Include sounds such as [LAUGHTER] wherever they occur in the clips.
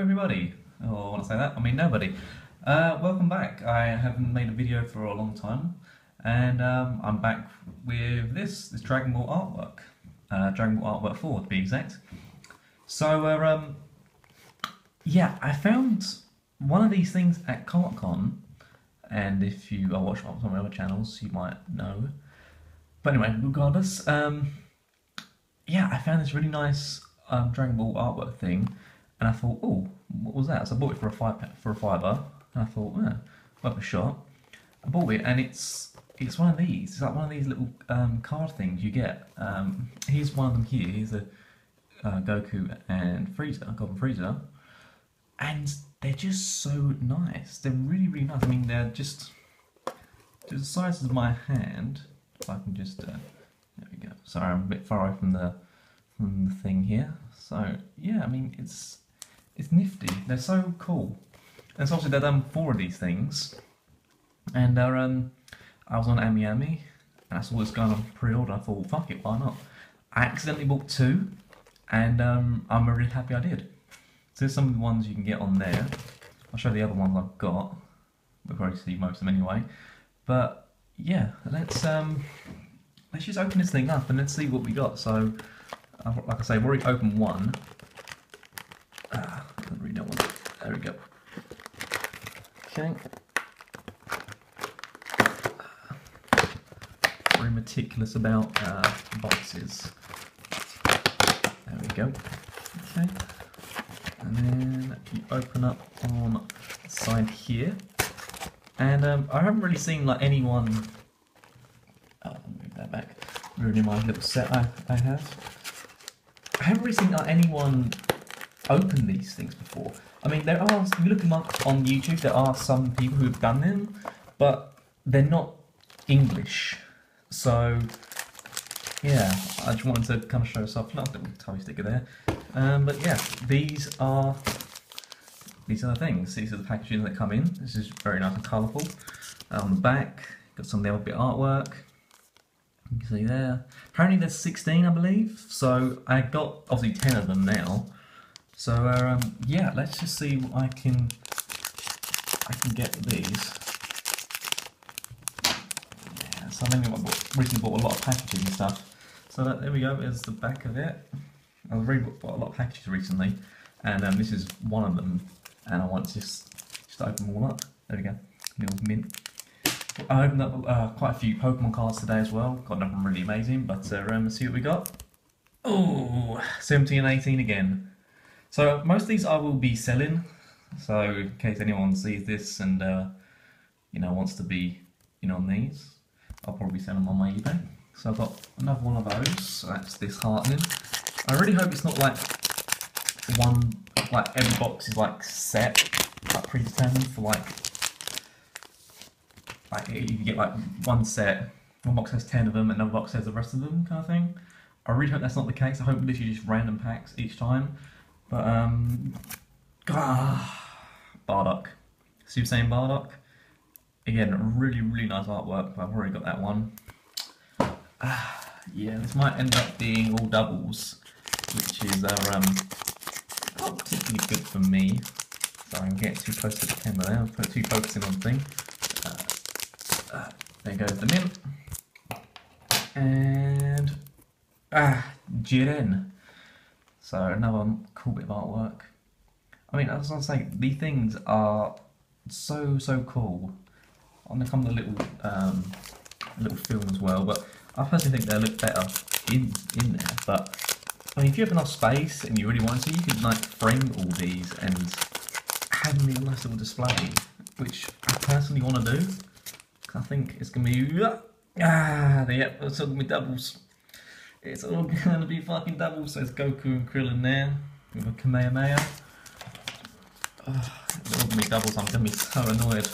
everybody. Or want to say that, I mean nobody. Uh, welcome back. I haven't made a video for a long time, and um, I'm back with this this Dragon Ball artwork, uh, Dragon Ball Artwork 4 to be exact. So, uh, um, yeah, I found one of these things at Comic Con, and if you are watching on some other channels, you might know. But anyway, regardless, um, yeah, I found this really nice um, Dragon Ball artwork thing, and I thought, oh, what was that? So I bought it for a five for a fiver, and I thought, yeah, worth a shot. I bought it, and it's it's one of these. It's like one of these little um, card things you get. Um, here's one of them here. Here's a uh, Goku and Frieza, and Frieza, and they're just so nice. They're really, really nice. I mean, they're just the size of my hand. If I can just, uh, there we go. Sorry, I'm a bit far away from the from the thing here. So yeah, I mean, it's it's nifty. They're so cool. And so obviously they've done four of these things, and um, I was on AmiAmi, and I saw this going on pre-order. I thought, fuck it, why not? I accidentally bought two, and um, I'm really happy I did. So there's some of the ones you can get on there. I'll show the other ones I've got. We'll probably see most of them anyway. But yeah, let's um, let's just open this thing up and let's see what we got. So, like I say, we've already opened one. Don't really know one. There we go. Okay. Very meticulous about uh, boxes. There we go. Okay. And then you open up on the side here. And um, I haven't really seen like anyone. Oh, move that back. Ruining my little set I, I have. I haven't really seen like, anyone open these things before. I mean, there are. You look them up on YouTube, there are some people who have done them, but they're not English. So yeah, I just wanted to kind of show us off. Not the toy sticker there, um, but yeah, these are these are the things. These are the packaging that come in. This is very nice and colourful. Uh, on the back, got some of the other bit artwork. You can see there. Apparently there's 16, I believe. So I got obviously 10 of them now. So um, yeah, let's just see what I can I can get these. Yeah, so I mean, I recently bought a lot of packaging and stuff. So that, there we go. Is the back of it. I've really bought a lot of packages recently, and um, this is one of them. And I want to just just open them all up. There we go. Little mint. I opened up uh, quite a few Pokemon cards today as well. Got nothing really amazing, but uh, um, let's see what we got. Oh, 17 and 18 again. So most of these I will be selling. So in case anyone sees this and uh, you know wants to be in on these, I'll probably sell them on my eBay. So I've got another one of those. So that's disheartening. I really hope it's not like one like every box is like set, like predetermined for like like you get like one set, one box has ten of them, another box has the rest of them kind of thing. I really hope that's not the case. I hope literally just random packs each time. But um, ah, Bardock, Super Saiyan Bardock. Again, really really nice artwork. But I've already got that one. Ah, yeah, this might end up being all doubles, which is uh, um, not particularly good for me. Sorry, I'm getting too close to the camera there. Put too focusing on the thing. Uh, uh, there goes the mint. And ah, Jiren. So another cool bit of artwork. I mean, I was saying, these things are so so cool. I'm gonna come a little um, little film as well, but I personally think they look better in in there. But I mean, if you have enough space and you really want to, you can like frame all these and have them a nice little display, which I personally want to do. I think it's gonna be ah, yep, it's gonna be doubles. It's all [LAUGHS] gonna be fucking doubles. So it's Goku and Krillin there with a Kamehameha. Oh, it's all gonna be doubles. I'm gonna be so annoyed.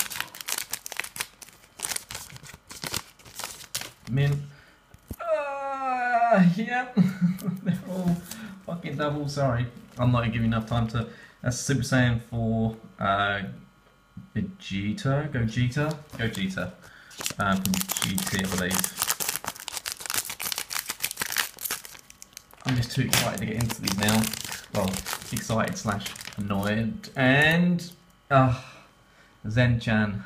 Mint. Uh, yep, [LAUGHS] they're all fucking double. Sorry, I'm not giving enough time to. That's Super Saiyan for uh, Vegeta, Gogeta, Gogeta um, from GT, I believe. I'm just too excited to get into these now. Well, excited slash annoyed. And uh, Zen-chan.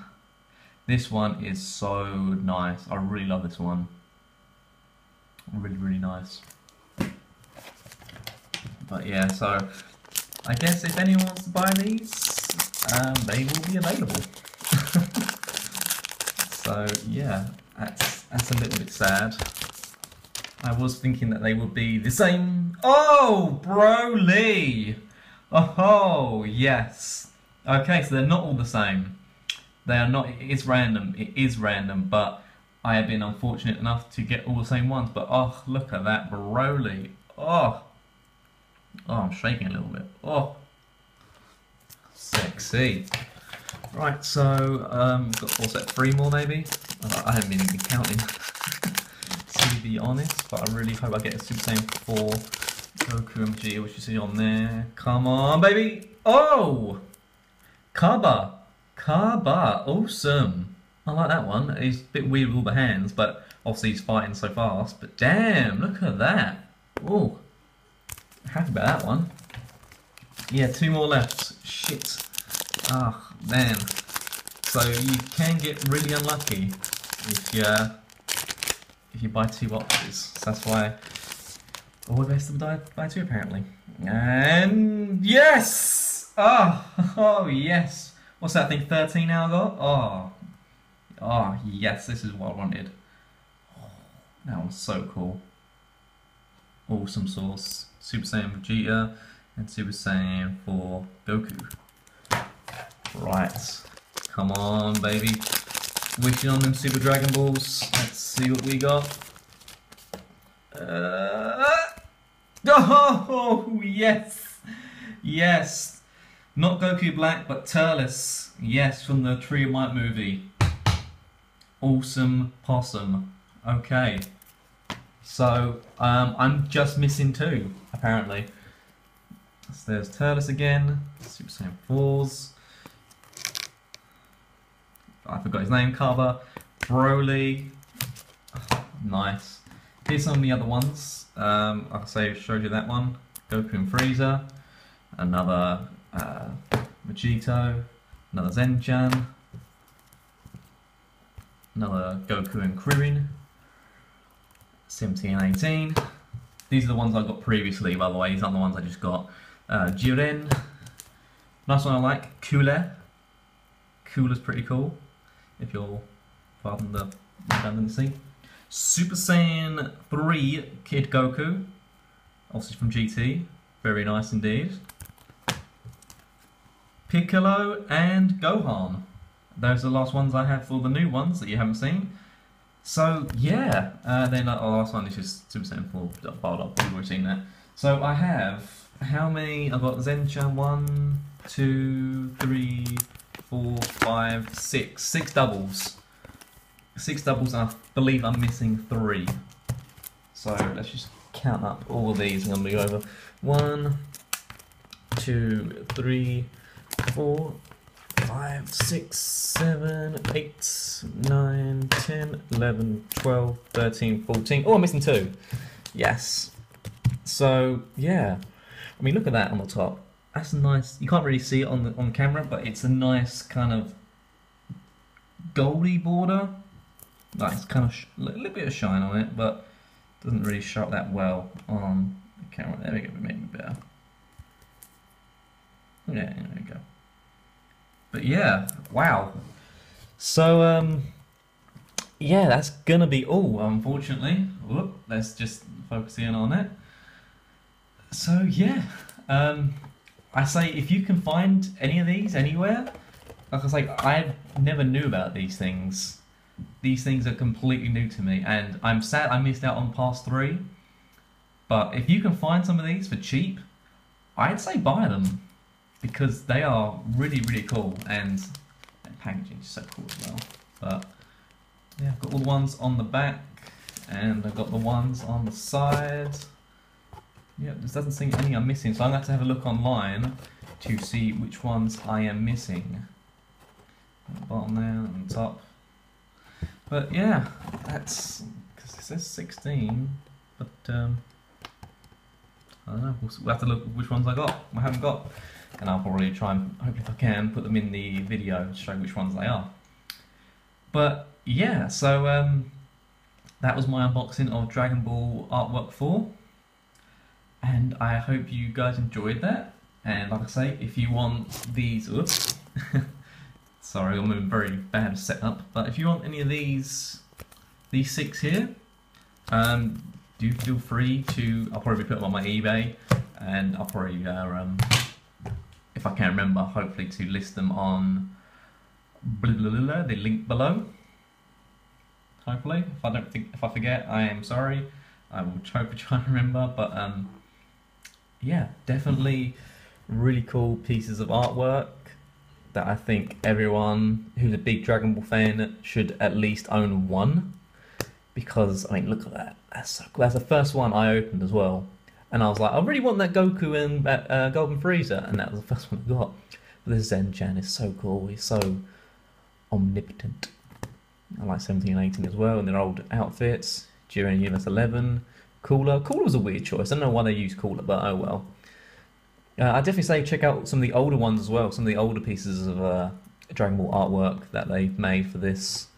This one is so nice. I really love this one. Really, really nice. But yeah, so I guess if anyone wants to buy these, um, they will be available. [LAUGHS] so yeah, that's that's a little bit sad. I was thinking that they would be the same. Oh, Broly! Oh, yes. Okay, so they're not all the same. They are not. It is random. It is random, but I have been unfortunate enough to get all the same ones. But oh, look at that Broly! Oh, oh, I'm shaking a little bit. Oh, sexy. Right, so um, got four set three more maybe. I haven't been counting. [LAUGHS] to be honest, but I really hope I get a Super Saiyan 4 Goku MG, which you see on there. Come on, baby! Oh! Cabba! Cabba! Awesome! I like that one. He's a bit weird with all the hands, but obviously he's fighting so fast. But damn, look at that! Oh, happy about that one. Yeah, two more left. Shit. Ah, oh, man. So you can get really unlucky if you if you buy two boxes. So that's why all the best of buy, buy two apparently. And yes! Oh, [LAUGHS] oh yes. What's that thing? 13 now got? Oh. Oh yes, this is what I wanted. [SIGHS] That was so cool. Awesome sauce. Super Saiyan Vegeta and Super Saiyan for Goku. Right. Come on, baby. Wishing on them Super Dragon Balls. Let's see what we got. Uh, [LAUGHS] oh, yes! Yes! Not Goku Black, but Turles. Yes, from the Tree of Might movie. Awesome Possum. Okay. So, um, I'm just missing two, apparently. So there's Turles again, Super Saiyan 4s. I forgot his name, Cabba, Broly. [SIGHS] Nice. Here's some of the other ones. Um, like I say, showed you that one. Goku and Frieza. Another uh, Vegito. Another Zen-chan. Another Goku and Krillin. 17 and 18. These are the ones I got previously, by the way. These aren't the ones I just got. Uh, Jiren. Nice one I like. Cooler. Cooler's pretty cool if you're pardon the redundancy. Super Saiyan 3 Kid Goku, obviously from GT, very nice indeed. Piccolo and Gohan. Those are the last ones I have for the new ones that you haven't seen. So yeah, uh, then uh, the last one is just Super Saiyan 4 filed up, you've already seen that. So I have, how many, I've got Zen-chan, one, two, three, four, five, six. Six doubles. Six doubles, and I believe I'm missing three. So let's just count up all of these. I'm going to go over one, two, three, four, five, six, seven, eight, nine, ten, eleven, twelve, thirteen, fourteen. Oh, I'm missing two. Yes. So, yeah. I mean, look at that on the top that's a nice. You can't really see it on the on camera, but it's a nice kind of goldy border. Nice kind of a little bit of shine on it, but doesn't really show up that well on the camera. There we go, maybe better. Yeah, there we go. But yeah, wow. So um, yeah, that's gonna be all. Unfortunately, Whoop, let's just focus in on it. So yeah, um, I say if you can find any of these anywhere, like I say, I never knew about these things. These things are completely new to me, and I'm sad I missed out on past three. But if you can find some of these for cheap, I'd say buy them because they are really really cool and, and packaging is so cool as well. But yeah, I've got all the ones on the back and I've got the ones on the side. Yeah, this doesn't seem any I'm missing, so I'm going to have to have a look online to see which ones I am missing. Bottom there, the top. But yeah, that's because it says 16, but um, I don't know. We'll, we'll have to look which ones I got. I haven't got. and I'll probably try and hopefully if I can put them in the video to show which ones they are. But yeah, so um, that was my unboxing of Dragon Ball Artwork 4 and I hope you guys enjoyed that. And like I say if you want these oops. [LAUGHS] Sorry I'm in very bad setup. But if you want any of these these six here um, do feel free to I'll probably put them on my eBay. And I'll probably uh, um, if I can remember hopefully to list them on blah, blah, blah, the link below. Hopefully. If I don't think if I forget I am sorry. I will try to try and remember. But um, yeah definitely really cool pieces of artwork that I think everyone who's a big Dragon Ball fan should at least own one. Because I mean look at that. That's so cool. that's the first one I opened as well. And I was like I really want that Goku and uh, uh Golden Frieza, and that was the first one I got. But this Zen Chan is so cool. He's so omnipotent. I like 17 and 18 as well and their old outfits. During Universe 11 Cooler. Cooler was a weird choice. I don't know why they use Cooler but oh well. Uh, I definitely say check out some of the older ones as well, some of the older pieces of uh, Dragon Ball artwork that they've made for this,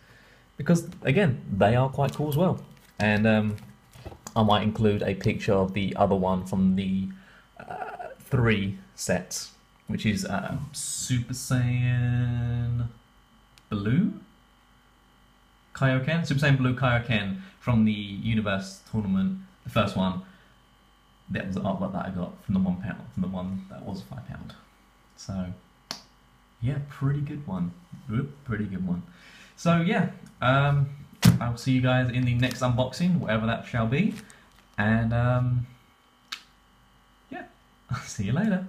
because again they are quite cool as well. And um, I might include a picture of the other one from the uh, three sets, which is uh, Super Saiyan Blue? Kaioken, Super Saiyan Blue Kaioken from the Universe tournament, the first one that was the artwork that I got from the one pound, from the one that was five pound. So, yeah, pretty good one. Pretty good one. So yeah, um, I'll see you guys in the next unboxing, whatever that shall be, and um, yeah, I'll [LAUGHS] see you later.